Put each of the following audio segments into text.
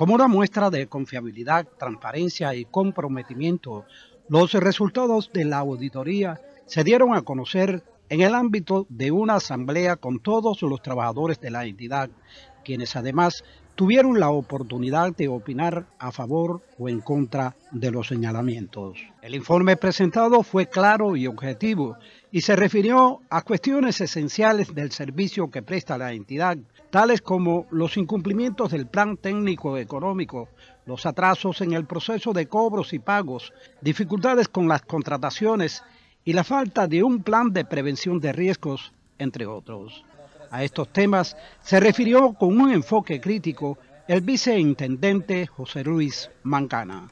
Como una muestra de confiabilidad, transparencia y comprometimiento, los resultados de la auditoría se dieron a conocer en el ámbito de una asamblea con todos los trabajadores de la entidad, quienes además tuvieron la oportunidad de opinar a favor o en contra de los señalamientos. El informe presentado fue claro y objetivo y se refirió a cuestiones esenciales del servicio que presta la entidad, tales como los incumplimientos del plan técnico económico, los atrasos en el proceso de cobros y pagos, dificultades con las contrataciones y la falta de un plan de prevención de riesgos, entre otros. A estos temas se refirió con un enfoque crítico el viceintendente José Luis Mancana.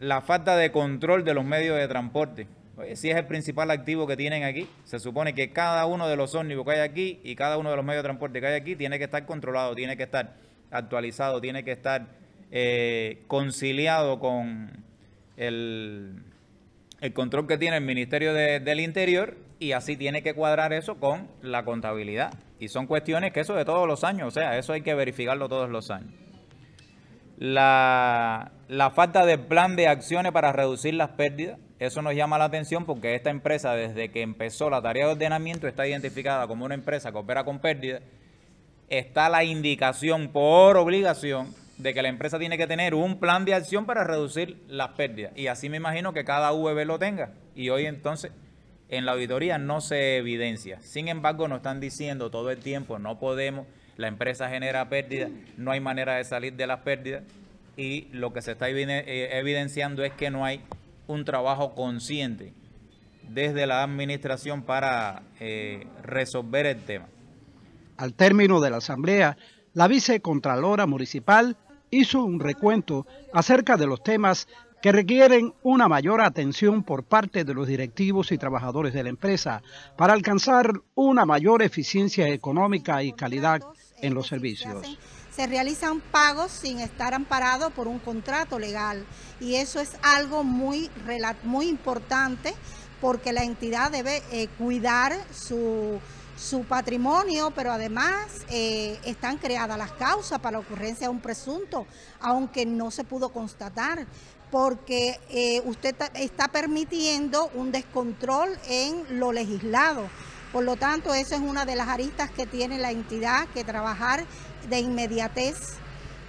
La falta de control de los medios de transporte. Si es el principal activo que tienen aquí, se supone que cada uno de los ómnibus que hay aquí y cada uno de los medios de transporte que hay aquí tiene que estar controlado, tiene que estar actualizado, tiene que estar eh, conciliado con el, el, control que tiene el Ministerio del Interior y así tiene que cuadrar eso con la contabilidad. Y son cuestiones que eso de todos los años, o sea, eso hay que verificarlo todos los años. La, falta de plan de acciones para reducir las pérdidas, eso nos llama la atención porque esta empresa desde que empezó la tarea de ordenamiento está identificada como una empresa que opera con pérdidas. Está la indicación por obligación de que la empresa tiene que tener un plan de acción para reducir las pérdidas. Y así me imagino que cada VB lo tenga. Y hoy entonces en la auditoría no se evidencia. Sin embargo, nos están diciendo todo el tiempo, no podemos, la empresa genera pérdidas, no hay manera de salir de las pérdidas y lo que se está eh, evidenciando es que no hay un trabajo consciente desde la administración para eh, resolver el tema. Al término de la asamblea, la vicecontralora municipal hizo un recuento acerca de los temas que requieren una mayor atención por parte de los directivos y trabajadores de la empresa para alcanzar una mayor eficiencia económica y calidad en los servicios. Se realizan pagos sin estar amparados por un contrato legal y eso es algo muy, muy importante porque la entidad debe eh, cuidar su, patrimonio, pero además eh, están creadas las causas para la ocurrencia de un presunto, aunque no se pudo constatar porque eh, usted está permitiendo un descontrol en lo legislado. Por lo tanto, esa es una de las aristas que tiene la entidad, que trabajar de inmediatez,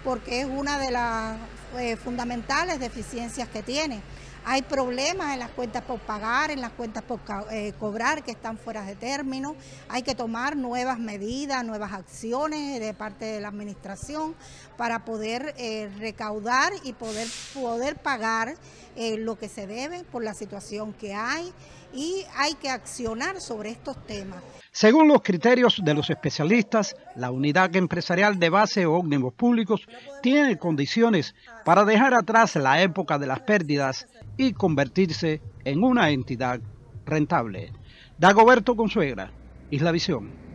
porque es una de las eh, fundamentales deficiencias que tiene. Hay problemas en las cuentas por pagar, en las cuentas por eh, cobrar que están fuera de término. Hay que tomar nuevas medidas, nuevas acciones de parte de la administración para poder eh, recaudar y poder, poder pagar eh, lo que se debe por la situación que hay y hay que accionar sobre estos temas. Según los criterios de los especialistas, la unidad empresarial de base o ómnibus públicos tiene condiciones para dejar atrás la época de las pérdidas y convertirse en una entidad rentable. Dagoberto Consuegra, Isla Visión.